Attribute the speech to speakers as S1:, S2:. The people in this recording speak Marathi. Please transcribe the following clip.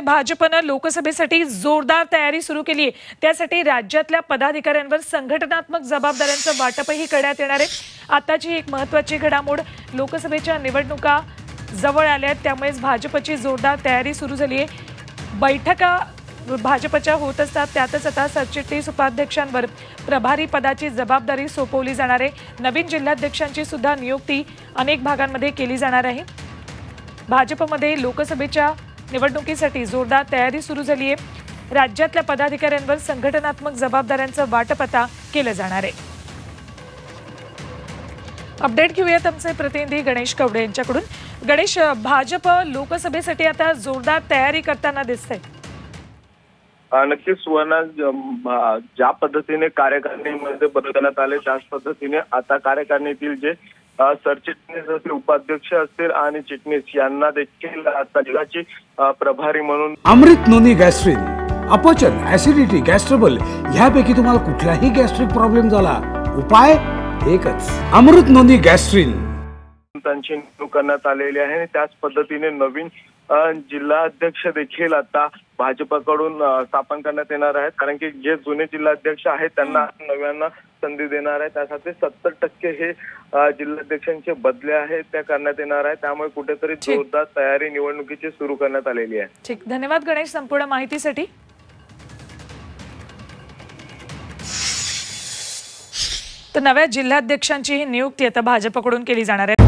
S1: भाजपनं लोकसभेसाठी जोरदार तयारी सुरू केली आहे. त्यासाठी राज्यातल्या पदाधिकाऱ्यांवर संघटनात्मक जबाबदाऱ्यांचं वाटपही करण्यात येणार आहे. आताची एक महत्वाची घडामोड लोकसभेच्या निवडणुका जवळ आल्या आहेत त्यामुळेच भाजपची जोरदार तयारी सुरू झाली आहे. बैठका भाजपच्या होत असतात त्यातच आता सरचिटणीस उपाध्यक्षांवर प्रभारी पदाची जबाबदारी सोपवली जाणार आहे. नवीन जिल्हाध्यक्षांची सुद्धा नियुक्ती अनेक भागांमध्ये केली जाणार आहे. भाजपमध्ये लोकसभेच्या निवडणुकीसाठी जोरदार तयारी सुरू झाली आहे राज्यातल्या पदाधिकाऱ्यांवर संघटनात्मक जबाबदाऱ्यांचं वाटप आता केलं जाणार आहे. अपडेट घेऊयात आमचे प्रतिनिधी गणेश कवडे यांच्याकडून. गणेश भाजप लोकसभेसाठी आता जोरदार तयारी करताना दिसतंय.
S2: नक्कीच सुवर्णा ज्या पद्धतीने कार्यकारिणीमध्ये बदल करण्यात आले त्याच पद्धतीने आता कार्यकारिणीतील जे सरचिटणीस असतील उपाध्यक्ष असतील आणि चिटणीस यांना देखील आता जिल्ह्याची प्रभारी म्हणून
S3: अमृत नोनी गॅस्ट्रिन अपचन ऍसिडिटी गॅस्ट्रबल ह्यापैकी तुम्हाला कुठलाही गॅस्ट्रिक प्रॉब्लेम झाला उपाय एकच. Amrut noni gastrin.
S2: त्यांची निवडणूक करण्यात आलेली आहे आणि त्याच पद्धतीने नवीन जिल्हाध्यक्ष देखील आता भाजपकडून स्थापन करण्यात येणार आहेत. कारण की जे जुने जिल्हाध्यक्ष आहेत त्यांना नव्यांना संधी देणार आहे त्यासाठी सत्तर टक्के हे जिल्हाध्यक्षांचे बदले आहेत त्या करण्यात येणार आहे त्यामुळे कुठेतरी. जोरदार तयारी निवडणुकीची सुरू करण्यात आलेली आहे.
S1: ठीक. धन्यवाद गणेश संपूर्ण माहितीसाठी. तर नव्या जिल्हाध्यक्षांची ही नियुक्ती आता भाजपकडून केली जाणार आहे.